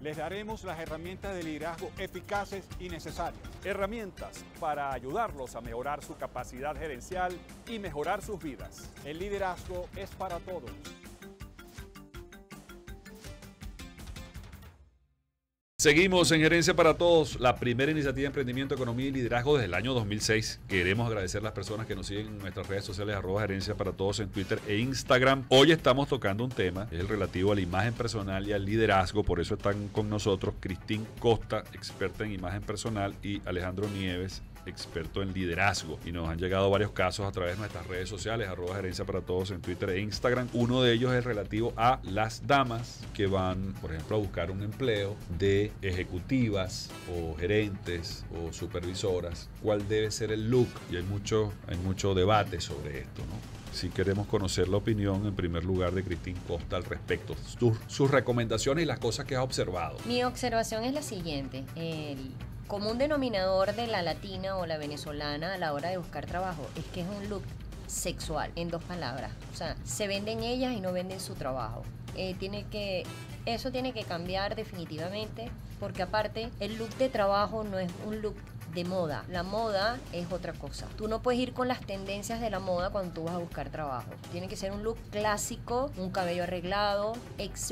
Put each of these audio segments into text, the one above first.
les daremos las herramientas de liderazgo eficaces y necesarias. Herramientas para ayudarlos a mejorar su capacidad gerencial y mejorar sus vidas. El liderazgo es para todos. Seguimos en Gerencia para Todos, la primera iniciativa de emprendimiento, economía y liderazgo desde el año 2006. Queremos agradecer a las personas que nos siguen en nuestras redes sociales, arroba Gerencia para Todos en Twitter e Instagram. Hoy estamos tocando un tema, es el relativo a la imagen personal y al liderazgo. Por eso están con nosotros Cristín Costa, experta en imagen personal, y Alejandro Nieves, experto en liderazgo. Y nos han llegado varios casos a través de nuestras redes sociales, arroba gerencia para todos en Twitter e Instagram. Uno de ellos es relativo a las damas que van, por ejemplo, a buscar un empleo de ejecutivas o gerentes o supervisoras. ¿Cuál debe ser el look? Y hay mucho, hay mucho debate sobre esto, ¿no? Si queremos conocer la opinión, en primer lugar, de Cristín Costa al respecto, sus, sus recomendaciones y las cosas que ha observado. Mi observación es la siguiente. El común denominador de la latina o la venezolana a la hora de buscar trabajo es que es un look sexual, en dos palabras. O sea, se venden ellas y no venden su trabajo. Eh, tiene que, eso tiene que cambiar definitivamente, porque aparte el look de trabajo no es un look de moda. La moda es otra cosa. Tú no puedes ir con las tendencias de la moda cuando vas a buscar trabajo. Tiene que ser un look clásico, un cabello arreglado.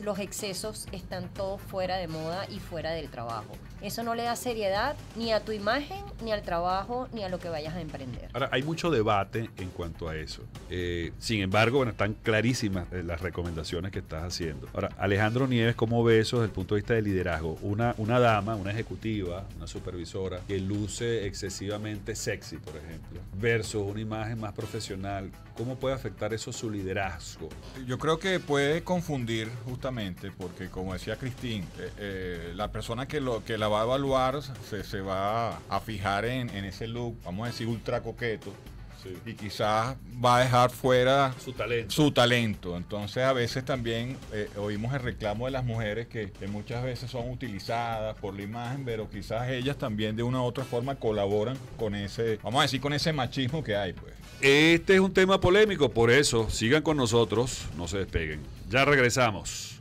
Los excesos están todos fuera de moda y fuera del trabajo. Eso no le da seriedad ni a tu imagen, ni al trabajo, ni a lo que vayas a emprender. Ahora, hay mucho debate en cuanto a eso. Eh, sin embargo, bueno, están clarísimas eh, las recomendaciones que estás haciendo. Ahora, Alejandro Nieves, ¿cómo ve eso desde el punto de vista del liderazgo? Una, una dama, una ejecutiva, una supervisora que luce excesivamente sexy, por ejemplo, versus una imagen más profesional, ¿cómo puede afectar eso su liderazgo? Yo creo que puede confundir justamente porque, como decía Cristín, eh, eh, la persona que, lo, que la va a evaluar se, se va a fijar en, en ese look, vamos a decir, ultra coqueto. Y quizás va a dejar fuera Su talento. su talento. Entonces a veces también eh, oímos el reclamo de las mujeres que, que muchas veces son utilizadas por la imagen, pero quizás ellas también de una u otra forma colaboran con ese, vamos a decir, con ese machismo que hay, pues. Este es un tema polémico, por eso sigan con nosotros, no se despeguen. Ya regresamos.